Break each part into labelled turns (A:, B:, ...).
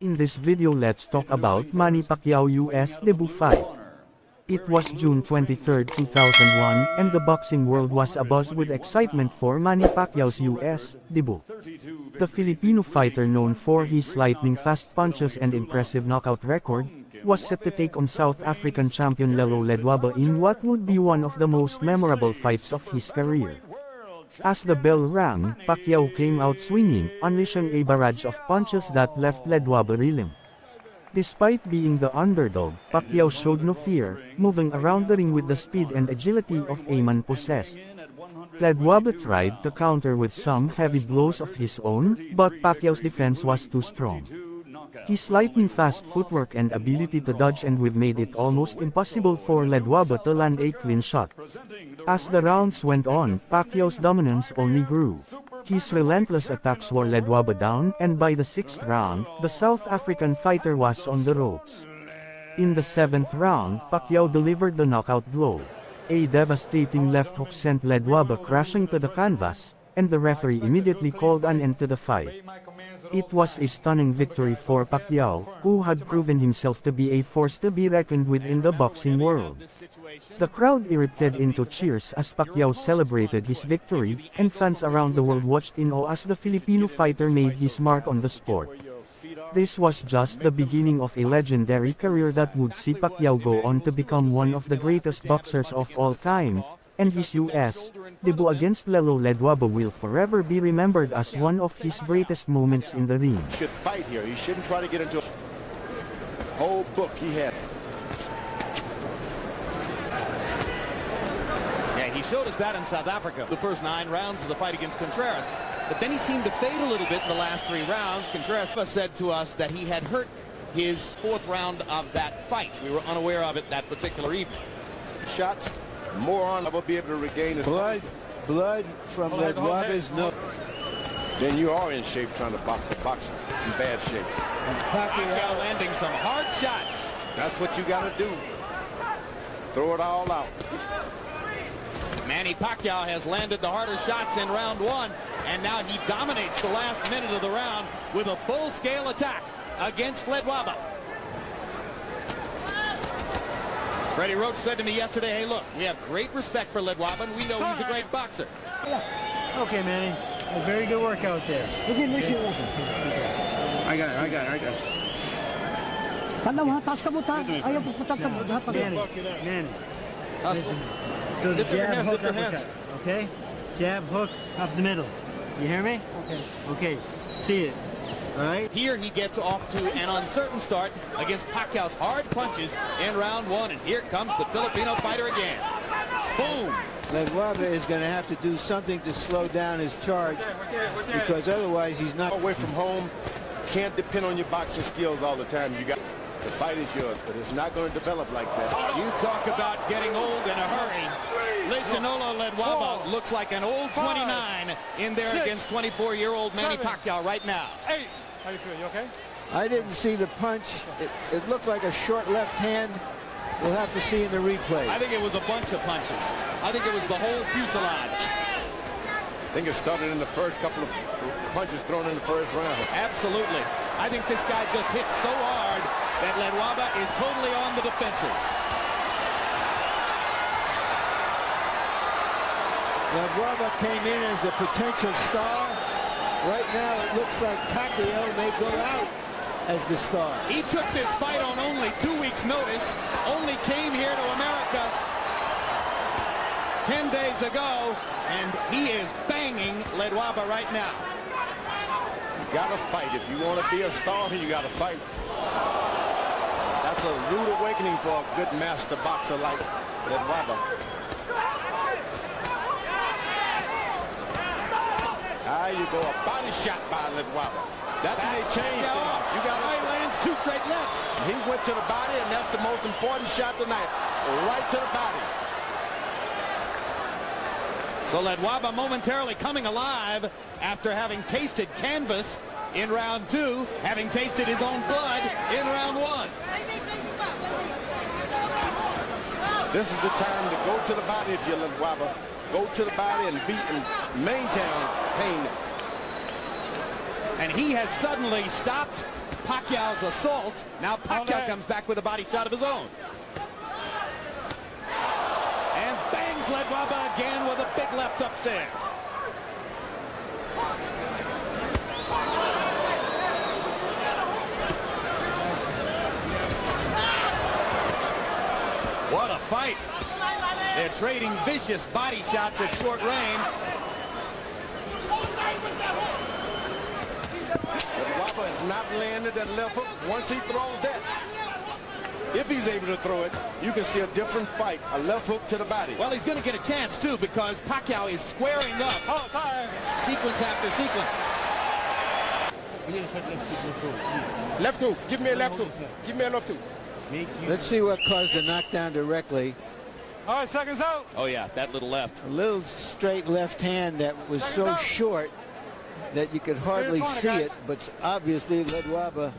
A: In this video let's talk about Manny Pacquiao US debut fight. It was June 23, 2001, and the boxing world was abuzz with excitement for Manny Pacquiao's US debut. The Filipino fighter known for his lightning fast punches and impressive knockout record, was set to take on South African champion Lehlo Ledwaba in what would be one of the most memorable fights of his career. As the bell rang, Pacquiao came out swinging, unleashing a barrage of punches that left Ledwaba reeling. Despite being the underdog, Pacquiao showed no fear, moving around the ring with the speed and agility of a man possessed. Ledwaba tried to counter with some heavy blows of his own, but Pacquiao's defense was too strong. His lightning fast footwork and ability to dodge and weave made it almost impossible for Ledwaba to land a clean shot. As the rounds went on, Pacquiao's dominance only grew. His relentless attacks wore Ledwaba down, and by the sixth round, the South African fighter was on the ropes. In the seventh round, Pacquiao delivered the knockout blow. A devastating left hook sent Ledwaba crashing to the canvas, and the referee immediately called an end to the fight. It was a stunning victory for Pacquiao, who had proven himself to be a force to be reckoned with in the boxing world. The crowd erupted into cheers as Pacquiao celebrated his victory, and fans around the world watched in awe as the Filipino fighter made his mark on the sport. This was just the beginning of a legendary career that would see Pacquiao go on to become one of the greatest boxers of all time, and his U.S. debut against Lehlo Ledwaba will forever be remembered as one of his greatest moments in the ring.
B: Should fight here. He shouldn't try to get into a whole book he had.
C: Yeah, he showed us that in South Africa. The first nine rounds of the fight against Contreras. But then he seemed to fade a little bit in the last three rounds. Contreras said to us that he had hurt his fourth round of that fight. We were unaware of it that particular evening.
B: Shots more on will be able to regain his
D: blood blood from Ledwaba's nose.
B: Then you are in shape trying to box a boxer in bad shape.
C: And Pacquiao landing some hard shots.
B: That's what you got to do. Throw it all out.
C: Manny Pacquiao has landed the harder shots in round one, and now he dominates the last minute of the round with a full-scale attack against Ledwaba. Freddie Roach said to me yesterday, hey, look, we have great respect for Ledwaba, and we know he's a great boxer.
E: Okay, Manny. A very good workout there.
F: I got it, I got it, I got it.
E: Tanda mo, taas ka mo, ta. Ayaw pagpatagtag lahat ng Manny, Manny. Listen. So the jab, hook, uppercut. Okay? Jab, hook, up the middle. You hear me? Okay. Okay. See it. All right?
C: Here he gets off to an uncertain start against Pacquiao's hard punches in round one. And here comes the Filipino fighter again. Boom.
D: Ledwaba is going to have to do something to slow down his charge because otherwise he's not
B: away from home. Can't depend on your boxing skills all the time. You got the fight is yours, but it's not going to develop like that.
C: You talk about getting old in a hurry. Lehlohonolo Ledwaba looks like an old 29 in there six, against 24-year-old Manny seven, Pacquiao right now.
F: Eight. How you feel? You okay?
D: I didn't see the punch. It, it looked like a short left hand. We'll have to see in the replay.
C: I think it was a bunch of punches. I think it was the whole fuselage.
B: I think it started in the first couple of punches thrown in the first round.
C: Absolutely. I think this guy just hit so hard that Ledwaba is totally on the defensive.
D: Ledwaba came in as a potential star. Right now it looks like Pacquiao may go out as the star.
C: He took this fight on only two weeks notice, only came here to America 10 days ago, and he is banging Ledwaba right now.
B: You gotta fight. If you want to be a star, you gotta fight. That's a rude awakening for a good master boxer like Ledwaba. Ah, you go a body shot by Ledwaba. That may change things. You got
C: to lands two straight lefts.
B: He went to the body, and that's the most important shot tonight. Right to the body.
C: So Ledwaba momentarily coming alive after having tasted canvas in round two, having tasted his own blood in round one.
B: This is the time to go to the body if you're Ledwaba. Go to the body and beat and maintain pain.
C: And he has suddenly stopped Pacquiao's assault. Now Pacquiao comes back with a body shot of his own. And bangs Ledwaba again with a big left upstairs. Fight. They're trading vicious body shots at short range.
B: Ledwaba has not landed that left hook. Once he throws that, if he's able to throw it, you can see a different fight. A left hook to the body.
C: Well, he's going to get a chance, too, because Pacquiao is squaring up. Oh, time. Sequence after sequence.
F: Left hook. Give me a left hook. Give me a left hook.
D: Let's see what caused the knockdown directly.
F: All right, seconds out.
C: Oh, yeah, that little left.
D: A little straight left hand that was so short that you could hardly
F: corner,
D: see
F: guys.
D: it, but obviously Ledwaba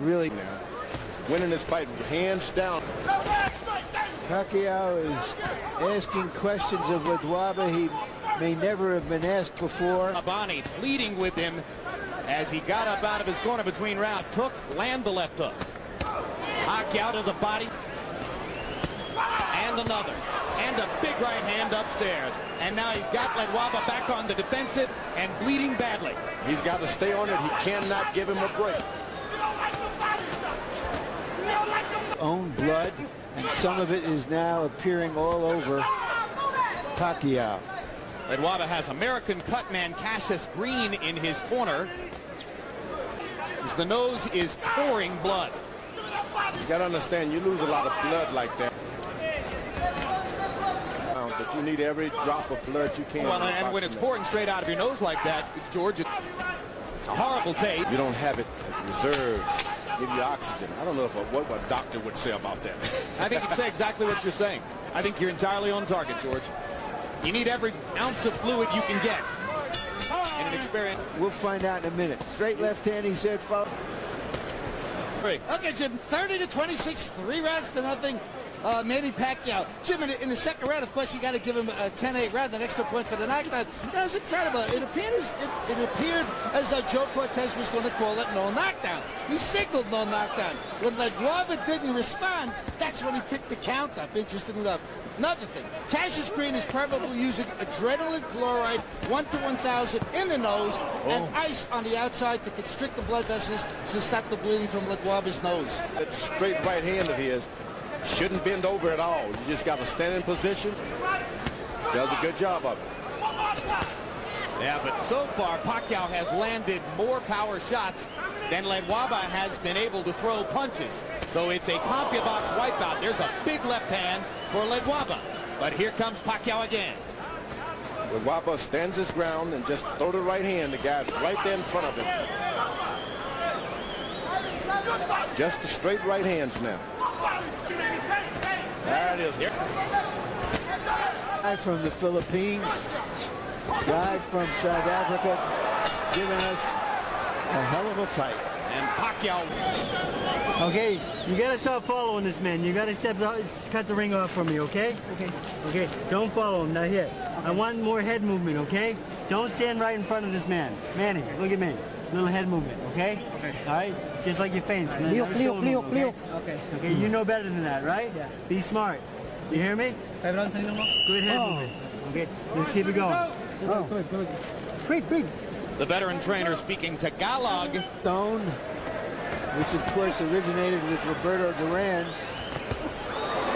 D: really
B: Now, winning this fight hands down.
D: Pacquiao is asking questions of Ledwaba he may never have been asked before.
C: Abani pleading with him as he got up out of his corner between rounds. Took, land the left hook. Pacquiao to the body. And another. And a big right hand upstairs. And now he's got Ledwaba back on the defensive and bleeding badly.
B: He's got to stay on it. He cannot give him a break.
D: Own blood, and some of it is now appearing all over Pacquiao.
C: Ledwaba has American cutman Cassius Green in his corner. As the nose is pouring blood.
B: You got to understand, you lose a lot of blood like that. Um, But you need every drop of blood you can.
C: Well, and when it's pouring straight out of your nose like that, George, it's a horrible tape.
B: You don't have it as reserves. Give you oxygen. I don't know if a, what a doctor would say about that.
C: I think you'd say exactly what you're saying. I think you're entirely on target, George. You need every ounce of fluid you can get in an experience.
D: We'll find out in a minute. Straight left hand, he said,
G: Okay, Jim, 30 to 26, three rounds to nothing. Uh, Manny Pacquiao. Jim, in, in the second round, of course, you got to give him a 10-8 round, an extra point for the knockdown. That was incredible. It appeared as, it, it appeared as though Joe Cortez was going to call it no knockdown. He signaled no knockdown. When Ledwaba didn't respond, that's when he picked the count up. Interesting enough. Another thing, Cassius Green is probably using adrenaline chloride 1 to 1,000 in the nose and ice on the outside to constrict the blood vessels to stop the bleeding from Ledwaba's nose.
B: that straight right hand of his shouldn't bend over at all. You just got to stand in position. Does a good job of it.
C: Yeah, but so far, Pacquiao has landed more power shots than Ledwaba has been able to throw punches. So it's a CompuBox wipeout. There's a big left hand for Ledwaba. But here comes Pacquiao again.
B: Wapa stands his ground and just throw the right hand. The guy's right there in front of him. Just the straight right hands now. There it is.
D: Guy from the Philippines, guy from South Africa, giving us a hell of a fight.
C: And Pacquiao
E: Okay, you gotta stop following this man. You gotta step out, cut the ring off for me, okay? Okay. Okay, don't follow him. Now here. I want more head movement, okay? Don't stand right in front of this man. Manny, look at me. Little head movement, okay? Okay. All right? Just like your feints. and then
H: Leo, Leo, Leo,
E: movement,
H: Leo.
E: Okay. Okay, you know better than that, right? Yeah. Be smart. You hear me? Good head
H: Oh.
E: movement. Okay, let's keep it going.
H: Oh. Breathe, breathe.
C: The veteran trainer speaking Tagalog.
D: Stone, which of course originated with Roberto Duran.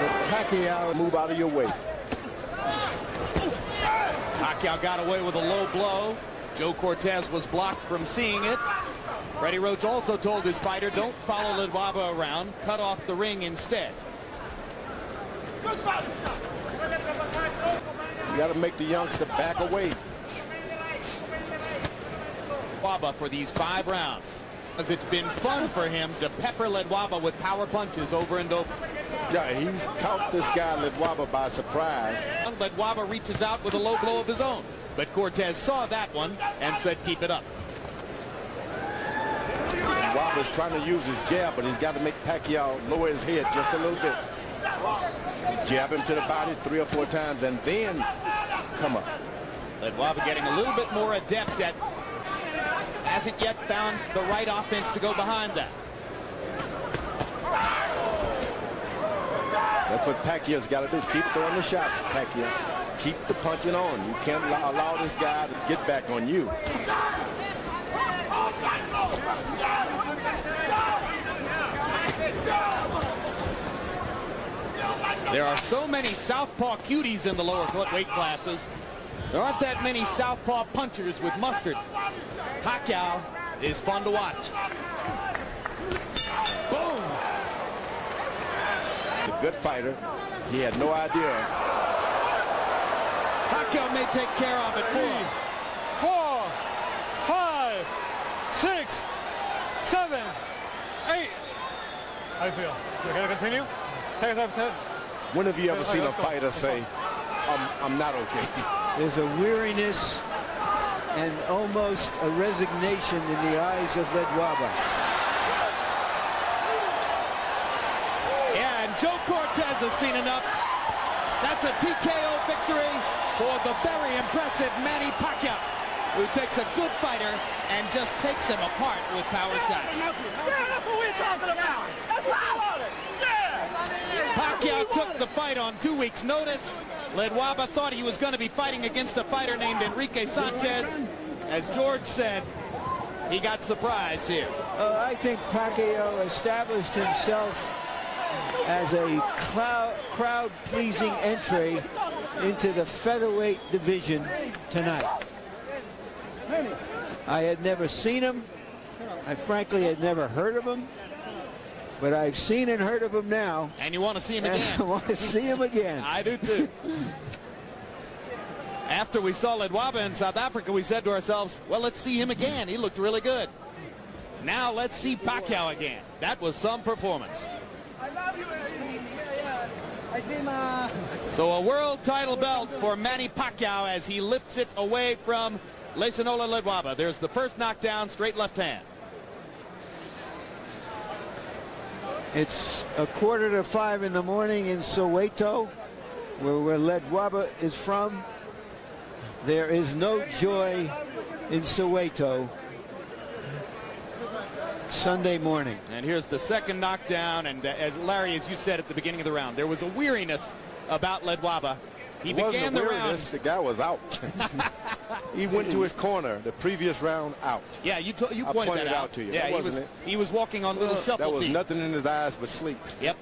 D: But Pacquiao
B: Move out of your way.
C: Pacquiao got away with a low blow. Joe Cortez was blocked from seeing it. Freddie Roach also told his fighter, don't follow Ledwaba around, cut off the ring instead.
B: You got to make the youngster back away.
C: Ledwaba for these five rounds. As it's been fun for him to pepper Ledwaba with power punches over and over.
B: Yeah, he's caught this guy Ledwaba by surprise.
C: Ledwaba reaches out with a low blow of his own. But Cortez saw that one and said, keep it up.
B: Ledwaba's trying to use his jab, but he's got to make Pacquiao lower his head just a little bit. Jab him to the body three or four times and then come up.
C: Ledwaba getting a little bit more adept at hasn't yet found the right offense to go behind that.
B: That's what Pacquiao's got to do. Keep throwing the shots, Pacquiao. Keep the punching on. You can't allow, allow this guy to get back on you.
C: There are so many southpaw cuties in the lower weight classes. There aren't that many southpaw punchers with mustard. Pacquiao is fun to watch. Boom!
B: A good fighter. He had no idea.
C: Pacquiao may take care of it for him.
I: Four, five, six, seven, eight. How do you feel? You gonna continue? Take, take, take.
B: When have you ever seen a fighter say, I'm, I'm not okay?
D: There's a weariness and almost a resignation in the eyes of Ledwaba.
C: Yeah, and Joe Cortez has seen enough. That's a TKO victory for the very impressive Manny Pacquiao, who takes a good fighter and just takes him apart with power shots.
I: Yeah, that's what we're talking about. That's what I wanted. Yeah.
C: Pacquiao took the fight on two weeks' notice. Ledwaba thought he was going to be fighting against a fighter named Enrique Sanchez. As George said, he got surprised here.
D: Uh, I think Pacquiao established himself as a crowd-pleasing entry into the featherweight division tonight. I had never seen him. I frankly had never heard of him. But I've seen and heard of him now.
C: And you want to see him again.
D: I want to see him again.
C: I do too. After we saw Ledwaba in South Africa, we said to ourselves, well, let's see him again. He looked really good. Now let's see Pacquiao again. That was some performance. So a world title belt for Manny Pacquiao as he lifts it away from Lehlohonolo Ledwaba. There's the first knockdown, straight left hand.
D: It's a quarter to five in the morning in Soweto, where, where Ledwaba is from. There is no joy in Soweto Sunday morning.
C: And here's the second knockdown. And uh, as Larry, as you said at the beginning of the round, there was a weariness about Ledwaba. He
B: It
C: began the
B: a
C: round.
B: The guy was out. he went to his corner the previous round out.
C: Yeah, you to, you
B: I
C: pointed,
B: pointed
C: that
B: out to you.
C: Yeah,
B: That
C: he was
B: wasn't
C: he was walking on little shuffle
B: There was
C: feet.
B: nothing in his eyes but sleep.
C: Yep.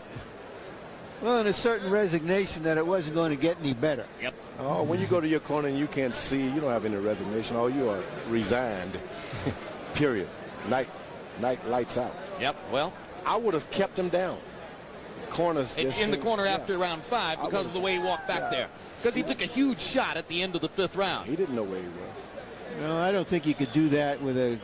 D: Well, and a certain resignation that it wasn't going to get any better.
C: Yep.
B: Oh, when you go to your corner and you can't see, you don't have any resignation. Oh, you are resigned. Period. Night, night lights out.
C: Yep. Well,
B: I would have kept him down. Corners
C: in, in the
B: seem-
C: corner
B: yeah.
C: after round five because of the way he walked back
B: yeah.
C: there. Because he took a huge shot at the end of the fifth round.
B: He didn't know where he was.
D: No, I don't think you could do that with a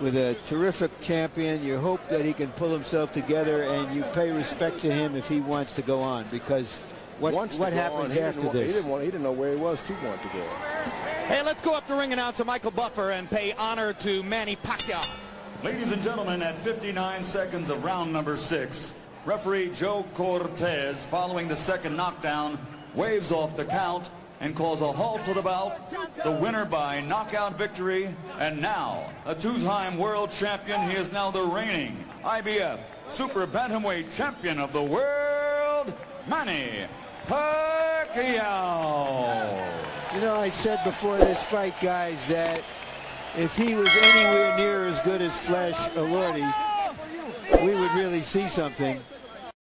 D: with a terrific champion. You hope that he can pull himself together, and you pay respect to him if he wants to go on. Because what
B: Wants
D: what
B: go on.
D: happens after
B: want- He
D: this?
B: didn't want. He didn't know where he was to want to go.
C: Hey, let's go up to ring announcer Michael Buffer and pay honor to Manny Pacquiao.
J: Ladies and gentlemen, at 59 seconds of round number six, referee Joe Cortez, following the second knockdown, waves off the count and calls a halt to the bout. The winner by knockout victory, and now a two-time world champion. He is now the reigning IBF Super Bantamweight Champion of the world, Manny Pacquiao.
D: You know, I said before this fight, guys, that if he was anywhere near as good as Flash Elorde, we would really see something.